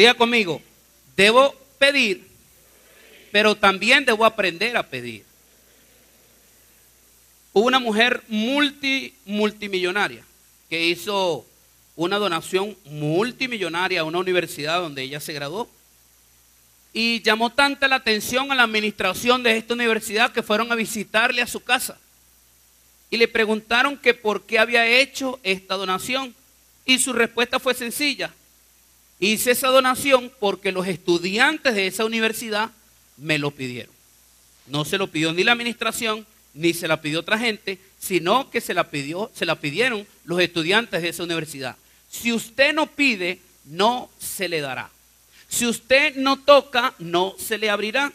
Diga conmigo, debo pedir, pero también debo aprender a pedir. Hubo una mujer multi, multimillonaria que hizo una donación multimillonaria a una universidad donde ella se graduó. Y llamó tanta la atención a la administración de esta universidad que fueron a visitarle a su casa. Y le preguntaron que por qué había hecho esta donación. Y su respuesta fue sencilla. Hice esa donación porque los estudiantes de esa universidad me lo pidieron. No se lo pidió ni la administración, ni se la pidió otra gente, sino que se la, pidió, se la pidieron los estudiantes de esa universidad. Si usted no pide, no se le dará. Si usted no toca, no se le abrirá.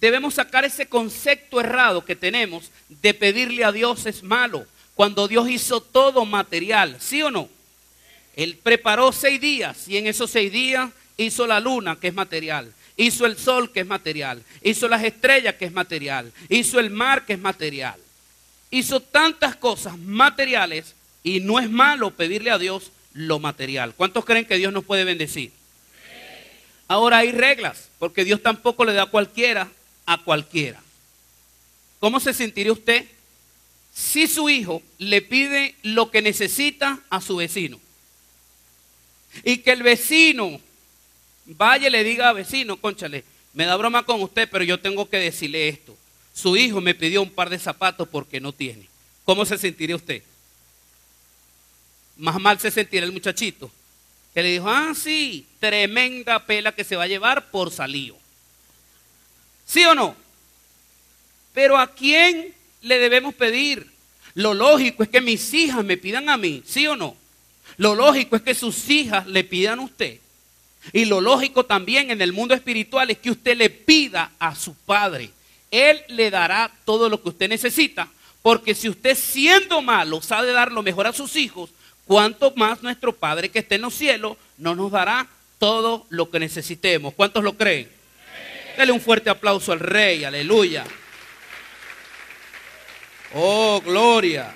Debemos sacar ese concepto errado que tenemos de pedirle a Dios es malo, cuando Dios hizo todo material, ¿sí o no? Él preparó seis días y en esos seis días hizo la luna, que es material. Hizo el sol, que es material. Hizo las estrellas, que es material. Hizo el mar, que es material. Hizo tantas cosas materiales y no es malo pedirle a Dios lo material. ¿Cuántos creen que Dios nos puede bendecir? Ahora hay reglas, porque Dios tampoco le da a cualquiera a cualquiera. ¿Cómo se sentiría usted si su hijo le pide lo que necesita a su vecino? Y que el vecino vaya y le diga a vecino, conchale, me da broma con usted, pero yo tengo que decirle esto. Su hijo me pidió un par de zapatos porque no tiene. ¿Cómo se sentiría usted? Más mal se sentiría el muchachito. Que le dijo, ah, sí, tremenda pela que se va a llevar por salío. ¿Sí o no? Pero ¿a quién le debemos pedir? Lo lógico es que mis hijas me pidan a mí, ¿sí o no? Lo lógico es que sus hijas le pidan a usted. Y lo lógico también en el mundo espiritual es que usted le pida a su padre. Él le dará todo lo que usted necesita. Porque si usted siendo malo sabe dar lo mejor a sus hijos, cuánto más nuestro Padre que esté en los cielos no nos dará todo lo que necesitemos. ¿Cuántos lo creen? Dale un fuerte aplauso al Rey, aleluya. Oh, gloria.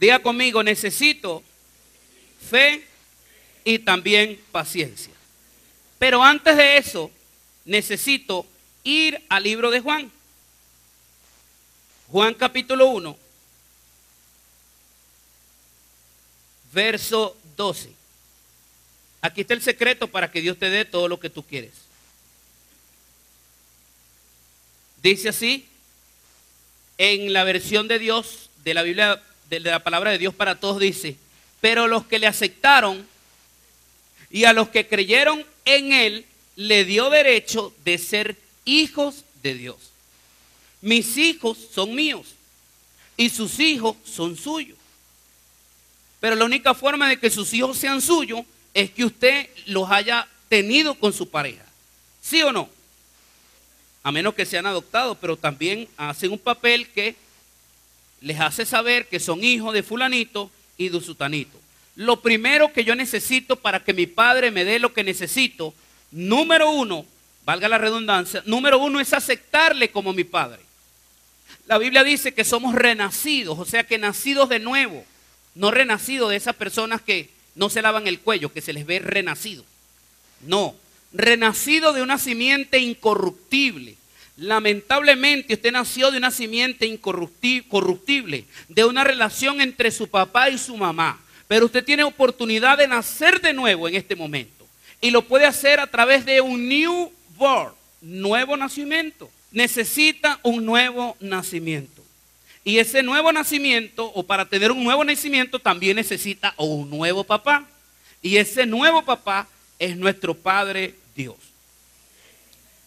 Diga conmigo, necesito fe y también paciencia. Pero antes de eso, necesito ir al libro de Juan. Juan capítulo 1, verso 12. Aquí está el secreto para que Dios te dé todo lo que tú quieres. Dice así, en la versión de Dios, de la Biblia, de la palabra de Dios para todos, dice, pero los que le aceptaron y a los que creyeron en él, le dio derecho de ser hijos de Dios. Mis hijos son míos y sus hijos son suyos. Pero la única forma de que sus hijos sean suyos es que usted los haya tenido con su pareja. ¿Sí o no? A menos que sean adoptados, pero también hacen un papel que les hace saber que son hijos de fulanito y de sutanito. Lo primero que yo necesito para que mi padre me dé lo que necesito, número uno, valga la redundancia, número uno es aceptarle como mi padre. La Biblia dice que somos renacidos, o sea que nacidos de nuevo, no renacidos de esas personas que no se lavan el cuello, que se les ve renacido. No, renacido de una simiente incorruptible. Lamentablemente usted nació de una simiente incorruptible, de una relación entre su papá y su mamá. Pero usted tiene oportunidad de nacer de nuevo en este momento. Y lo puede hacer a través de un new birth, nuevo nacimiento. Necesita un nuevo nacimiento. Y ese nuevo nacimiento, o para tener un nuevo nacimiento, también necesita un nuevo papá. Y ese nuevo papá es nuestro Padre Dios.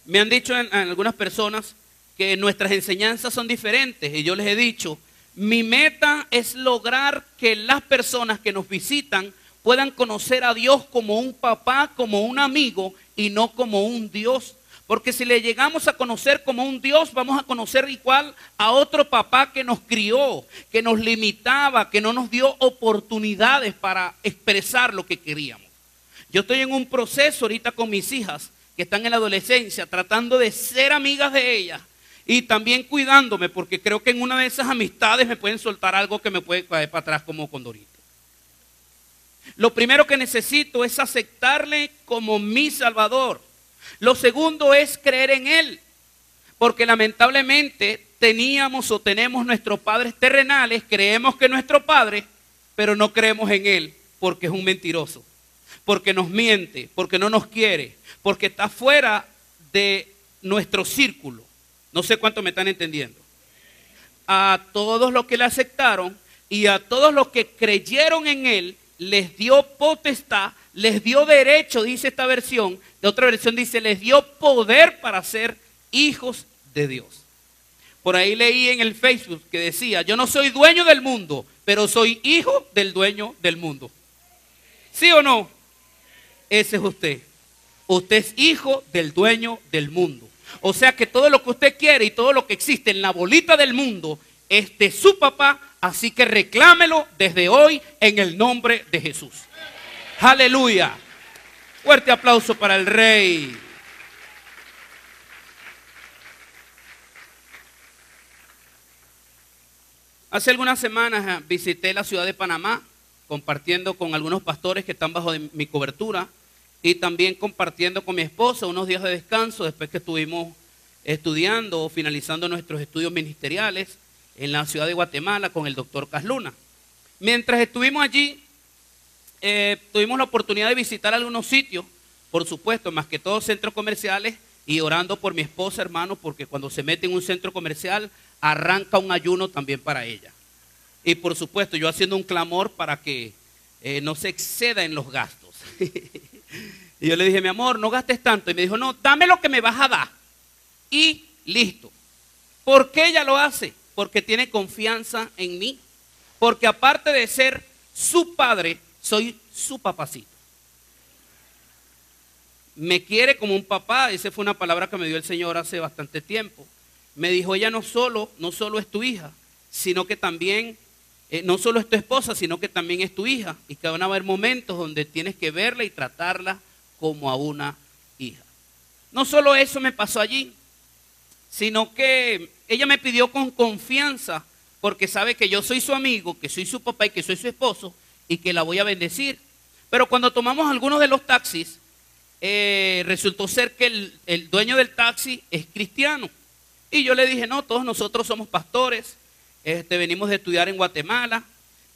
Me han dicho en, algunas personas que nuestras enseñanzas son diferentes. Y yo les he dicho, mi meta es lograr que las personas que nos visitan puedan conocer a Dios como un papá, como un amigo y no como un Dios. Porque si le llegamos a conocer como un Dios, vamos a conocer igual a otro papá que nos crió, que nos limitaba, que no nos dio oportunidades para expresar lo que queríamos. Yo estoy en un proceso ahorita con mis hijas que están en la adolescencia, tratando de ser amigas de ellas y también cuidándome, porque creo que en una de esas amistades me pueden soltar algo que me puede caer para atrás como condorito. Lo primero que necesito es aceptarle como mi Salvador. Lo segundo es creer en Él. Porque lamentablemente teníamos o tenemos nuestros padres terrenales, creemos que nuestro Padre, pero no creemos en Él porque es un mentiroso, porque nos miente, porque no nos quiere, porque está fuera de nuestro círculo. No sé cuánto me están entendiendo. A todos los que le aceptaron y a todos los que creyeron en Él, les dio potestad, les dio derecho, dice esta versión. De otra versión dice, les dio poder para ser hijos de Dios. Por ahí leí en el Facebook que decía, yo no soy dueño del mundo, pero soy hijo del dueño del mundo. ¿Sí o no? Ese es usted. Usted es hijo del dueño del mundo. O sea que todo lo que usted quiere y todo lo que existe en la bolita del mundo es de su papá, así que reclámelo desde hoy en el nombre de Jesús. Aleluya. Fuerte aplauso para el rey. Hace algunas semanas ah, visité la ciudad de Panamá compartiendo con algunos pastores que están bajo mi cobertura y también compartiendo con mi esposa unos días de descanso después que estuvimos estudiando o finalizando nuestros estudios ministeriales en la ciudad de Guatemala con el doctor Casluna. Mientras estuvimos allí, eh, tuvimos la oportunidad de visitar algunos sitios, por supuesto, más que todos centros comerciales, y orando por mi esposa, hermano, porque cuando se mete en un centro comercial, arranca un ayuno también para ella. Y por supuesto, yo haciendo un clamor para que eh, no se exceda en los gastos. y yo le dije, mi amor, no gastes tanto. Y me dijo, no, dame lo que me vas a dar. Y listo. ¿Por qué ella lo hace? Porque tiene confianza en mí. Porque aparte de ser su padre, soy su papacito. Me quiere como un papá. Esa fue una palabra que me dio el Señor hace bastante tiempo me dijo, ella no solo, no solo es tu hija, sino que también, eh, no solo es tu esposa, sino que también es tu hija. Y que van a haber momentos donde tienes que verla y tratarla como a una hija. No solo eso me pasó allí, sino que ella me pidió con confianza, porque sabe que yo soy su amigo, que soy su papá y que soy su esposo, y que la voy a bendecir. Pero cuando tomamos algunos de los taxis, eh, resultó ser que el, el dueño del taxi es cristiano. Y yo le dije, no, todos nosotros somos pastores, este, venimos de estudiar en Guatemala.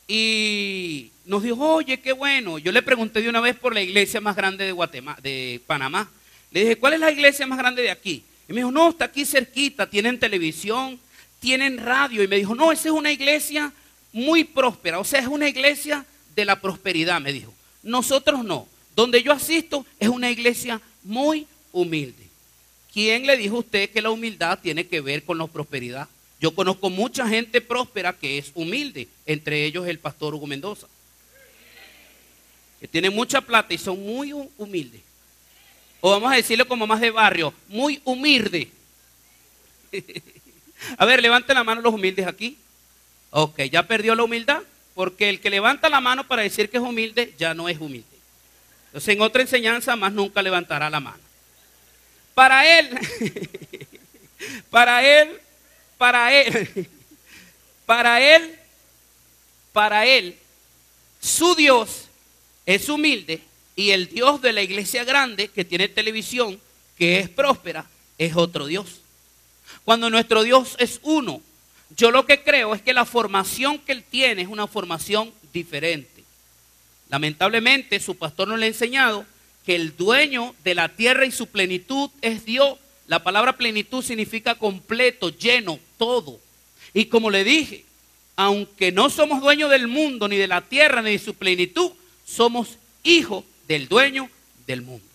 Y nos dijo, oye, qué bueno. Yo le pregunté de una vez por la iglesia más grande de, Guatemala, de Panamá. Le dije, ¿cuál es la iglesia más grande de aquí? Y me dijo, no, está aquí cerquita, tienen televisión, tienen radio. Y me dijo, no, esa es una iglesia muy próspera, o sea, es una iglesia de la prosperidad, me dijo. Nosotros no. Donde yo asisto es una iglesia muy humilde. ¿Quién le dijo a usted que la humildad tiene que ver con la prosperidad? Yo conozco mucha gente próspera que es humilde, entre ellos el pastor Hugo Mendoza, que tiene mucha plata y son muy humildes. O vamos a decirlo como más de barrio, muy humilde. a ver, levante la mano los humildes aquí. Ok, ya perdió la humildad, porque el que levanta la mano para decir que es humilde ya no es humilde. Entonces, en otra enseñanza, más nunca levantará la mano. Para él, para él, para él, para él, para él, su Dios es humilde y el Dios de la iglesia grande que tiene televisión, que es próspera, es otro Dios. Cuando nuestro Dios es uno, yo lo que creo es que la formación que él tiene es una formación diferente. Lamentablemente su pastor no le ha enseñado que el dueño de la tierra y su plenitud es Dios. La palabra plenitud significa completo, lleno, todo. Y como le dije, aunque no somos dueños del mundo, ni de la tierra, ni de su plenitud, somos hijos del dueño del mundo.